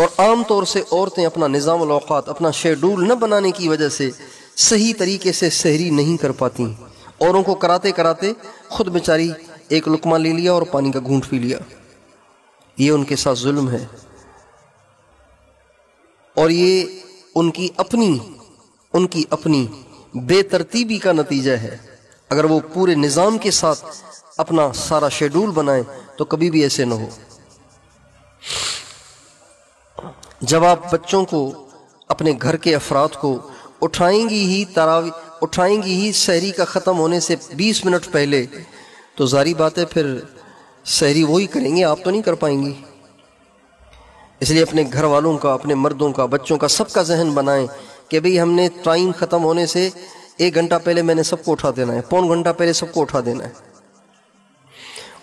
और आम तौर से औरतें अपना निज़ाम औकात, अपना शेड्यूल न बनाने की वजह से सही तरीके से सहरी नहीं कर पाती। औरों को कराते कराते खुद बेचारी एक लुकमा ले लिया और पानी का घूंट पी लिया। ये उनके साथ जुल्म है। और ये उनकी अपनी उनकी अपनी बेतरतीबी का नतीजा है। अगर वो पूरे निज़ाम के साथ अपना सारा शेड्यूल बनाए तो कभी भी ऐसे ना हो। जब आप बच्चों को अपने घर के अफराद को उठाएँगी ही तरावी, उठाएँगी ही शहरी का ख़त्म होने से 20 मिनट पहले तो जारी बात है फिर शहरी वही करेंगे, आप तो नहीं कर पाएँगी। इसलिए अपने घर वालों का, अपने मर्दों का, बच्चों का सबका जहन बनाएँ कि भाई हमने टाइम ख़त्म होने से एक घंटा पहले मैंने सबको उठा देना है, पौन घंटा पहले सबको उठा देना है।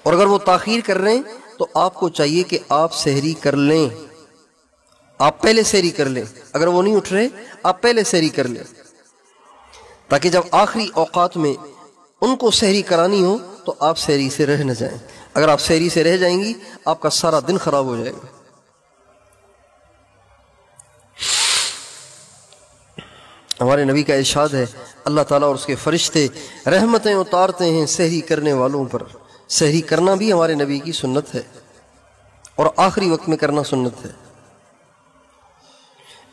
और अगर वो ताखीर कर रहे हैं तो आपको चाहिए कि आप सहरी कर लें। आप पहले सहरी कर लें। अगर वो नहीं उठ रहे, आप पहले सहरी कर लें। ताकि जब आखिरी औकात में उनको सहरी करानी हो तो आप सहरी से रह न जाएँ। अगर आप सहरी से रह जाएँगी, आपका सारा दिन खराब हो जाएगा। हमारे नबी का इशाद है अल्लाह ताला और उसके फरिश्ते रहमतें उतारते हैं सहरी करने वालों पर। सहरी करना भी हमारे नबी की सुन्नत है और आखिरी वक्त में करना सुन्नत है।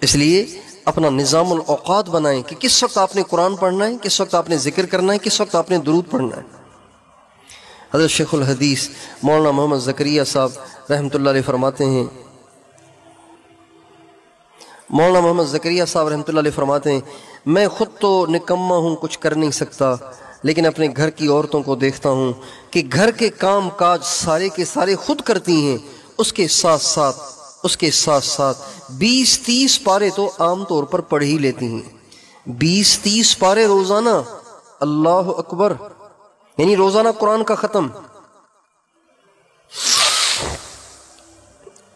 इसलिए अपना निज़ाम औकात बनाएँ कि किस वक्त आपने कुरान पढ़ना है, किस वक्त आपने ज़िक्र करना है, किस वक्त आपने दरूद पढ़ना है। हज़रत शेखुल हदीस मौलाना मोहम्मद जकरिया साहब रहमत फरमाते हैं मौलाना मोहम्मद जकरिया साहब रहमत फरमाते हैं, मैं ख़ुद तो निकम्मा हूँ, कुछ कर नहीं सकता, लेकिन अपने घर की औरतों को देखता हूँ कि घर के काम काज सारे के सारे खुद करती हैं, उसके साथ साथ, उसके साथ साथ बीस तीस पारे तो आम तौर पर पढ़ ही लेती हैं। बीस तीस पारे रोज़ाना, अल्लाह अकबर, यानी रोज़ाना कुरान का ख़त्म।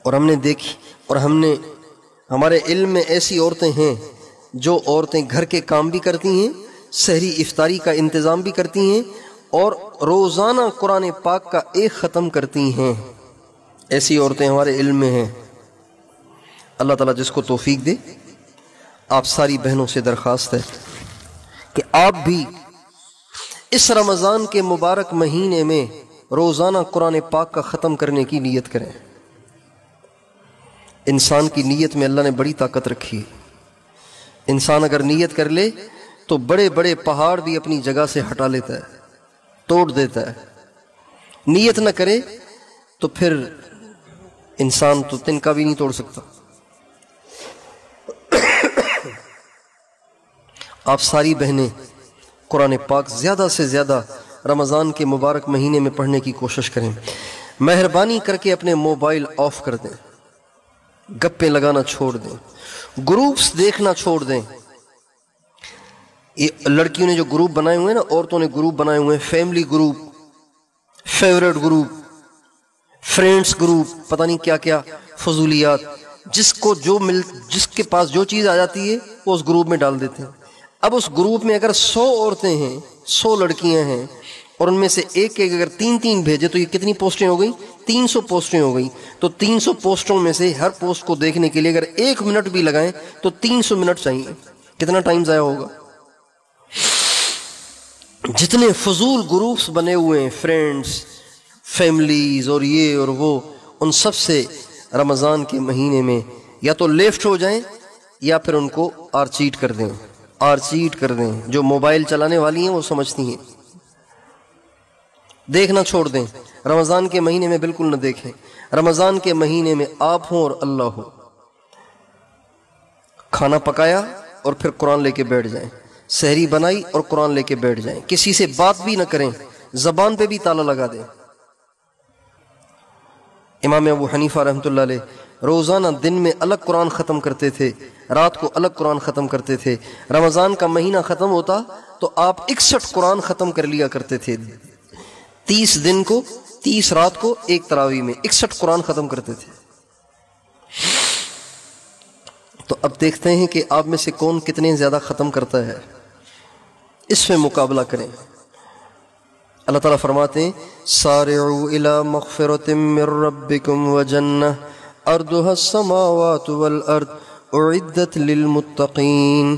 और हमने देखी, और हमने हमारे इल्म में ऐसी औरतें हैं जो औरतें घर के काम भी करती हैं, शहरी इफ्तारी का इंतज़ाम भी करती हैं और रोज़ाना कुरान पाक का एक ख़त्म करती हैं। ऐसी औरतें हमारे इल्म में हैं। अल्लाह ताला जिसको तोफीक दे, आप सारी बहनों से दरख्वास्त है कि आप भी इस रमज़ान के मुबारक महीने में रोज़ाना कुरान पाक का ख़त्म करने की नीयत करें। इंसान की नीयत में अल्लाह ने बड़ी ताकत रखी है। इंसान अगर नीयत कर ले तो बड़े बड़े पहाड़ भी अपनी जगह से हटा लेता है, तोड़ देता है। नीयत न करे तो फिर इंसान तो तिनका भी नहीं तोड़ सकता। आप सारी बहनें, कुरान पाक ज़्यादा से ज़्यादा रमज़ान के मुबारक महीने में पढ़ने की कोशिश करें। मेहरबानी करके अपने मोबाइल ऑफ़ कर दें। गप्पे लगाना छोड़ दें। ग्रुप्स देखना छोड़ दें। ये लड़कियों ने जो ग्रुप बनाए हुए हैं ना, औरतों ने ग्रुप बनाए हुए हैं। Family group favourite group friends group पता नहीं क्या क्या फजूलियात। जिसको जो मिल, जिसके पास जो चीज़ आ जाती है, वो उस ग्रुप में डाल देते हैं। अब उस ग्रुप में अगर सौ औरतें हैं, सौ लड़कियाँ हैं, और उनमें से एक एक अगर तीन तीन भेजे तो ये कितनी पोस्टें हो गई? तीन सौ पोस्टें हो गई तो तीन सौ पोस्टों में से हर पोस्ट को देखने के लिए अगर एक मिनट भी लगाएँ तो तीन सौ मिनट चाहिए। कितना टाइम ज़ाया होगा? जितने फजूल ग्रुप्स बने हुए हैं फ्रेंड्स फैमिलीज़ और ये और वो, उन सबसे रमज़ान के महीने में या तो लेफ़्ट हो जाएँ, या फिर उनको आरचीट कर दें। आरचीट कर दें। जो मोबाइल चलाने वाली हैं, वो समझती हैं। देखना छोड़ दें। रमज़ान के महीने में बिल्कुल न देखें। रमज़ान के महीने में आप हो और अल्लाह हो। खाना पकाया और फिर कुरान लेके बैठ जाएँ। सहरी बनाई और कुरान लेके बैठ जाएँ। किसी से बात भी ना करें। जबान पे भी ताला लगा दें। इमाम अबू हनीफा रहमत रोज़ाना दिन में अलग कुरान ख़त्म करते थे। रात को अलग कुरान ख़त्म करते थे। रमज़ान का महीना ख़त्म होता तो आप इकसठ कुरान ख़त्म कर लिया करते थे। तीस दिन को तीस रात को एक तरावी में इकसठ कुरान ख़त्म करते थे तो अब देखते हैं कि आप में से कौन कितने ज़्यादा ख़त्म करता है इसमें मुकाबला करें अल्लाह ताला फरमाते हैं सारे इला मगफिरतिम रब्बिकुम व जन्नह अर्दुहा समावात वल अर्द उइद्दत लिल मुत्तकीन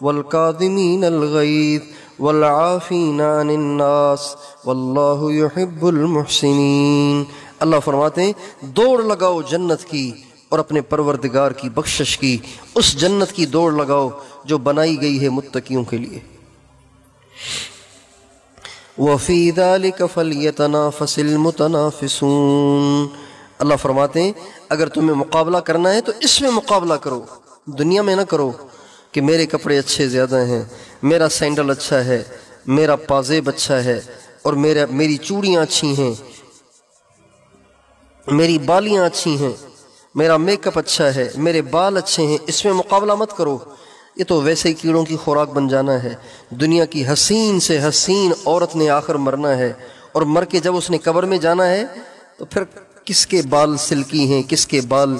वलकादमीन अलगैद वलाफ़ीनास वल्लाबुलमहसिन अल्लाह फरमाते हैं दौड़ लगाओ जन्नत की और अपने परवरदिगार की बख्शिश की उस जन्नत की दौड़ लगाओ जो बनाई गई है मुत्तकियों के लिए अल्लाह फरमाते हैं अगर तुम्हें मुकाबला करना है तो इसमें मुकाबला करो दुनिया में ना करो कि मेरे कपड़े अच्छे ज़्यादा हैं, मेरा सैंडल अच्छा है, मेरा पाजेब अच्छा है, और मेरा, मेरी चूड़ियाँ अच्छी हैं, मेरी बालियाँ अच्छी हैं, मेरा मेकअप अच्छा है, मेरे बाल अच्छे हैं, इसमें मुकाबला मत करो। ये तो वैसे ही कीड़ों की खुराक बन जाना है। दुनिया की हसीन से हसीन औरत ने आखिर मरना है, और मर के जब उसने कब्र में जाना है तो फिर किसके बाल सिल्की हैं, किसके बाल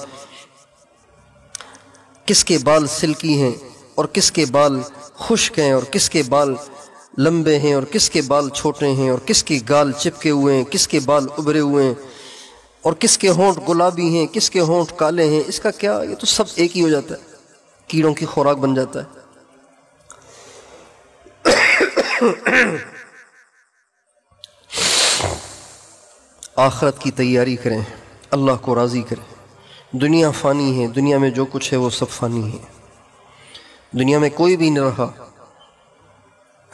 किसके बाल सिल्की हैं? और किसके बाल खुश्क हैं और किसके बाल लंबे हैं और किसके बाल छोटे हैं और किसके गाल चिपके हुए हैं, किसके बाल उभरे हुए हैं और किसके होंठ गुलाबी हैं, किसके होंठ काले हैं, इसका क्या, ये तो सब एक ही हो जाता है। कीड़ों की खुराक बन जाता है। आखरत की तैयारी करें, अल्लाह को राज़ी करें। दुनिया फ़ानी है, दुनिया में जो कुछ है वो सब फ़ानी है। दुनिया में कोई भी नहीं रहा।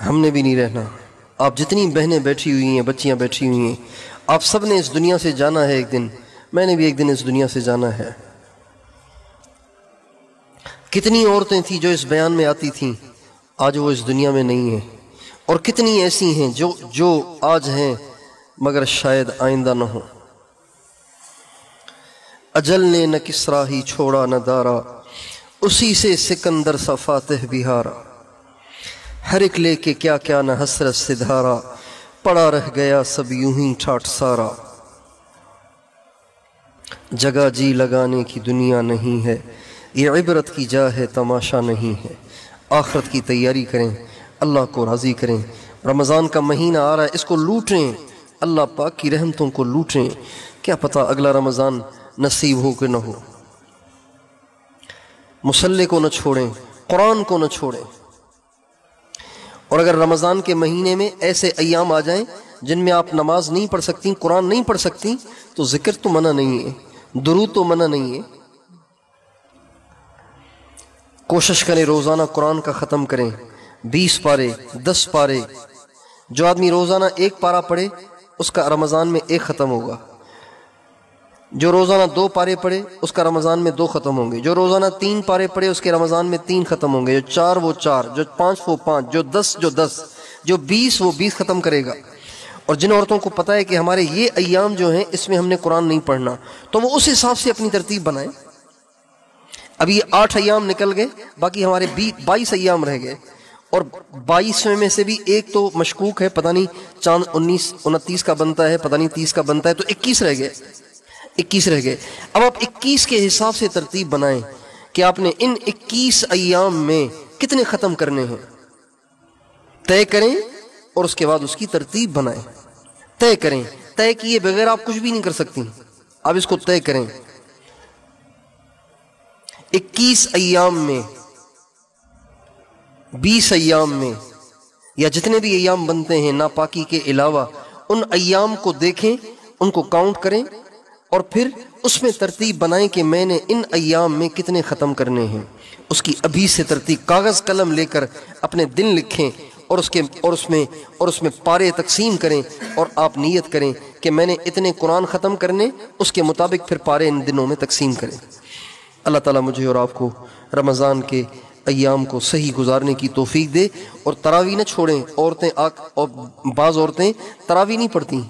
हमने भी नहीं रहना। आप जितनी बहनें बैठी हुई हैं, बच्चियाँ बैठी हुई हैं, आप सबने इस दुनिया से जाना है एक दिन। मैंने भी एक दिन इस दुनिया से जाना है। कितनी औरतें थी जो इस बयान में आती थीं, आज वो इस दुनिया में नहीं है। और कितनी ऐसी हैं जो जो आज हैं, मगर शायद आइंदा ना हो। अजल ने न किसरा ही छोड़ा, न दारा। उसी से सिकंदर सा बिहारा। हर एक लेके क्या क्या न हसरत से धारा, पड़ा रह गया सब यूँ ही ठाट सारा। जगह जी लगाने की दुनिया नहीं है, ये इबरत की जा है तमाशा नहीं है। आखरत की तैयारी करें, अल्लाह को राज़ी करें। रमज़ान का महीना आ रहा है, इसको लूटें। अल्लाह पाक की रहमतों को लूटें। क्या पता अगला रमज़ान नसीब हो कि न हो। मुसल्ले को न छोड़ें, कुरान को न छोड़ें। और अगर रमज़ान के महीने में ऐसे अयाम आ जाएँ, जिनमें आप नमाज़ नहीं पढ़ सकती, कुरान नहीं पढ़ सकती तो ज़िक्र तो मना नहीं है दुरू तो मना नहीं है। कोशिश करें रोज़ाना कुरान का ख़त्म करें, बीस पारे, दस पारे। जो आदमी रोज़ाना एक पारा पढ़े, उसका रमज़ान में एक ख़त्म होगा। जो रोज़ाना दो पारे पढ़े उसका रमज़ान में दो ख़त्म होंगे। जो रोज़ाना तीन पारे पढ़े उसके रमज़ान में तीन ख़त्म होंगे। जो चार, वो चार। जो पाँच, वो पाँच। जो दस जो दस। जो बीस, वो बीस ख़त्म करेगा। और जिन औरतों को पता है कि हमारे ये अयाम जो हैं, इसमें हमने कुरान नहीं पढ़ना। तो वो उस हिसाब से अपनी तरतीब बनाए। अभी आठ अयाम निकल गए, बाकी हमारे बाईस अयाम रह गए। और बाईस में से भी एक तो मशकूक है, पता नहीं, चाँद उन्नीस, उनतीस का बनता है, पता नहीं तीस का बनता है तो इक्कीस रह गए। इक्कीस रह गए। अब आप इक्कीस के हिसाब से तरतीब बनाएँ कि आपने इन इक्कीस अयाम में कितने ख़त्म करने हैं। तय करें और उसके बाद उसकी तरतीब बनाएँ। तय करें। तय किए बगैर आप कुछ भी नहीं कर सकती। आप इसको तय करें। इक्कीस अयाम में, बीस अयाम में, या जितने भी अयाम बनते हैं नापाकी के अलावा, उन अयाम को देखें, उनको काउंट करें और फिर उसमें तरतीब बनाएँ कि मैंने इन अयाम में कितने ख़त्म करने हैं। उसकी अभी से तरतीब कागज़ कलम लेकर अपने दिन लिखें और उसके, और उसमें और उसमें पारे तकसीम करें और आप नीयत करें कि मैंने इतने कुरान ख़त्म करने, उसके मुताबिक फिर पारे इन दिनों में तकसीम करें। अल्लाह ताला मुझे और आपको रमज़ान के अयाम को सही गुजारने की तोफ़ी दे और तरावी न छोड़ें। औरतें आक और बाज़ औरतें तरावी नहीं पढ़ती।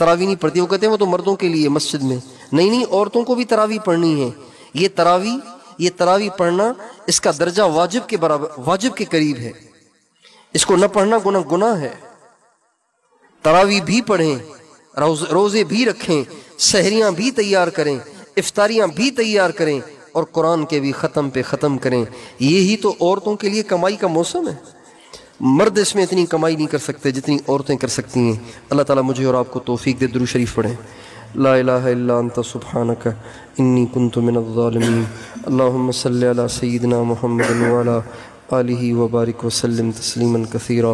तरावी नहीं पढ़ती वो कहते हैं वो तो मर्दों के लिए मस्जिद में। नहीं नहीं औरतों को भी तरावी पढ़नी है। ये तरावी ये तरावी पढ़ना इसका दर्जा वाजिब के बराबर वाजिब के करीब है। इसको न पढ़ना गुना गुना है। तरावी भी पढ़ें रोज, रोज़े भी रखें सहरियाँ भी तैयार करें इफ्तारियाँ भी तैयार करें और कुरान के भी ख़त्म पे ख़त्म करें। यही तो औरतों के लिए कमाई का मौसम है। मर्द इसमें इतनी कमाई नहीं कर सकते जितनी औरतें कर सकती हैं। अल्लाह ताला मुझे और आपको तोफ़ी दे दुरू शरीफ पढ़ें। ला अंत, सुब्हानक, इन्नी कुन्तु मिनज़्ज़ालिमीन अल्लाहुम्म सल्लि अला सय्यिदिना मुहम्मद व अला आलिहि व बारिक वसल्लम तस्लीमन कसीरा।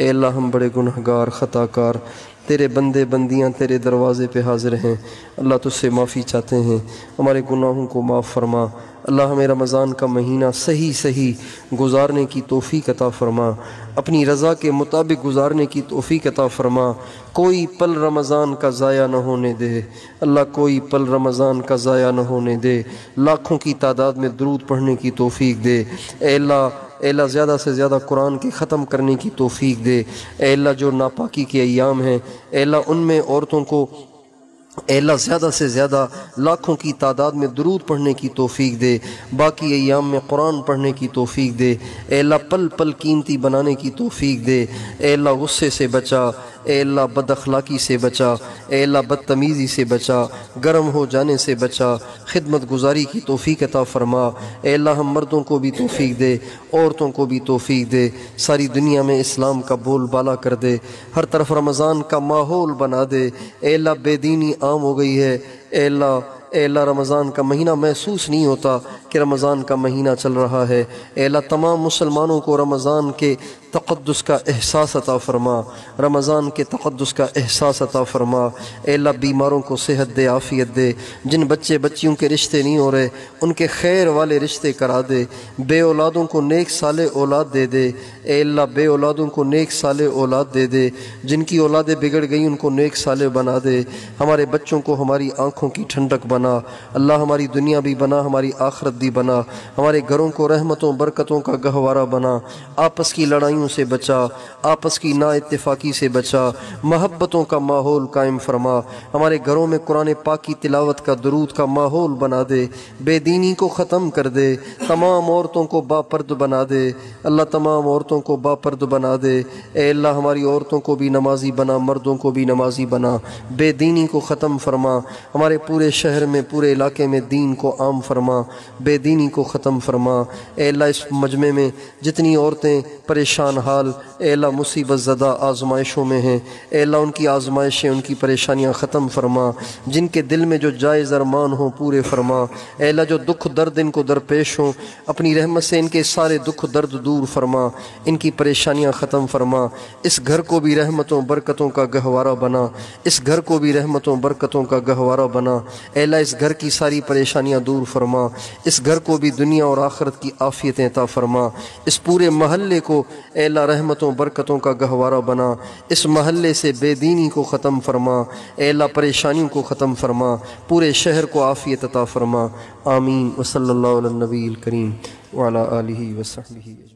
ए अल्लाह, हम बड़े गुनहगार, ख़ताकार, तेरे बंदे बंदियाँ तेरे दरवाज़े पे हाजिर हैं। अल्लाह तुझसे माफ़ी चाहते हैं। हमारे गुनाहों को माफ़ फरमा। अल्लाह हमें रमज़ान का महीना सही सही गुजारने की तोफ़ी कता फ़रमा। अपनी रज़ा के मुताबिक गुजारने की तोफ़ी कता फ़रमा। कोई पल रमज़ान का ज़ाया न होने दे। अल्लाह कोई पल रमज़ान का ज़ाया न होने दे। लाखों की तादाद में दरूद पढ़ने की तोफ़ी दे। अल्लाह अल्लाह ज़्यादा से ज़्यादा कुरान के ख़त्म करने की तोफ़ी दे। अल्लाह जो नापाकी के अयाम हैं अल्लाह उनमें औरतों को अल्लाह ज़्यादा से ज़्यादा लाखों की तादाद में दरूद पढ़ने की तोफ़ी दे, बाकी अयाम में कुरान पढ़ने की तोफ़ी दे, अल्लाह पल पल कीमती बनाने की तोफ़ी दे एला गुस्से से बचा। अल्लाह बद अखलाक़ी से बचा अल्लाह बदतमीज़ी से बचा, गर्म हो जाने से बचा, खिदमत गुजारी की तोफ़ी अता फ़रमा। अल्लाह हम मर्दों को भी तोफ़ी दे, औरतों को भी तोफ़ी दे, सारी दुनिया में इस्लाम का बोल बाला कर दे, हर तरफ़ रमज़ान का माहौल बना दे। ए अल्लाह बेदीनी आम हो गई है, ए अल्लाह अल्लाह, रमज़ान का महीना महसूस नहीं होता कि रमज़ान का महीना चल रहा है। अल्लाह, तमाम मुसलमानों को रमज़ान के तक़दस का एहसास अता फ़रमा। रमज़ान के तक़दस का एहसास अता फ़रमा। अल्लाह, बीमारों को सेहत दे, आफ़ियत दे। जिन बच्चे, बच्चियों के रिश्ते नहीं हो रहे, उनके खैर वाले रिश्ते करा दे। बे औलादों को नेक साल औलाद दे दे। अल्लाह, बे औलादों को नेक साल औलाद दे दे। जिनकी औलादें बिगड़ गई, उनको नेक साल बना दे। हमारे बच्चों को हमारी आँखों की ठंडक बना अल्लाह हमारी दुनिया भी बना, हमारी आखरत भी बना। हमारे घरों को रहमतों, बरकतों का गहवारा बना। आपस की लड़ाइयों से बचा, आपस की ना इतफाक़ी से बचा। महब्बतों का माहौल कायम फरमा। हमारे घरों में कुरान पाक की तिलावत का दरूद का माहौल बना दे। बेदीनी को ख़त्म कर दे। तमाम औरतों को बापर्द बना दे। अल्लाह तमाम औरतों को बापर्द बना दे। ए अल्लाह, हमारी औरतों को भी नमाजी बना, मर्दों को भी नमाजी बना। बेदीनी को ख़त्म फरमा। हमारे पूरे शहर में पूरे इलाके में दीन को आम फरमा, बेदीनी को ख़त्म फरमा। एला इस मजमे में जितनी औरतें परेशान हाल एला मुसीबत ज़दा आजमाइशों में हैं एला उनकी आजमाइशें, उनकी परेशानियाँ ख़त्म फरमा। जिनके दिल में जो जायज़ अरमान हों, पूरे फरमा। एला जो दुख दर्द इनको दरपेश हों, अपनी रहमत से इनके सारे दुख दर्द दूर फरमा। इनकी परेशानियाँ ख़त्म फरमा। इस घर को भी रहमतों, बरकतों का गहवारा बना। इस घर को भी रहमतों, बरकतों का गहवारा बना। एला इस घर की सारी परेशानियाँ दूर फरमा, इस घर को भी दुनिया और आखरत की आफियतें ता फरमा, इस पूरे महल्ले को एला रहमतों, बरकतों का गहवारा बना, इस महल्ले से बेदीनी को ख़त्म फरमा एला परेशानियों को ख़त्म फरमा, पूरे शहर को आफ़ियत अता फरमा। आमीन। वसल्ला नबी करीम। वाला वसहबी